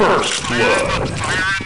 First blood.